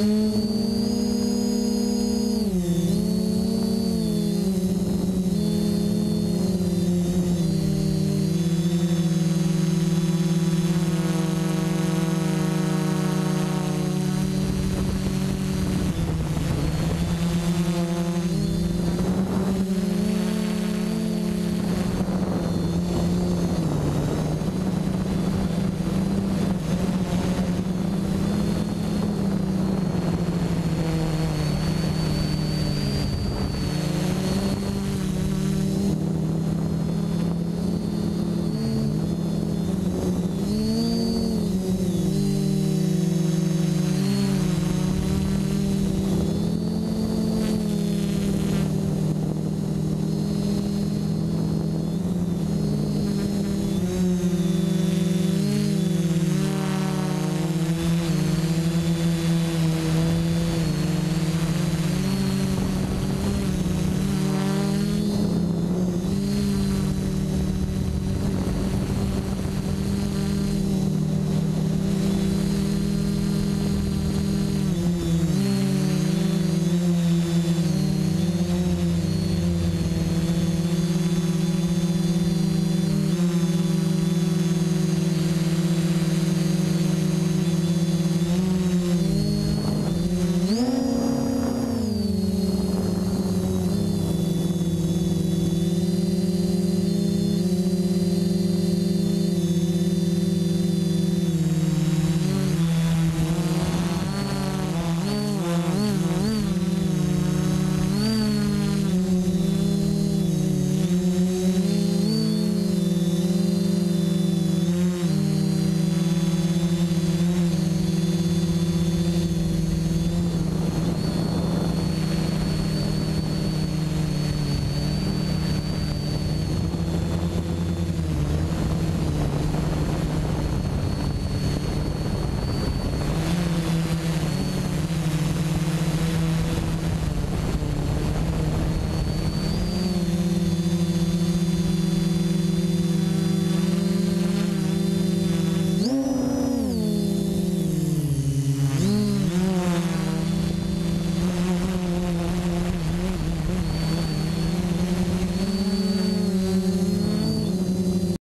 Música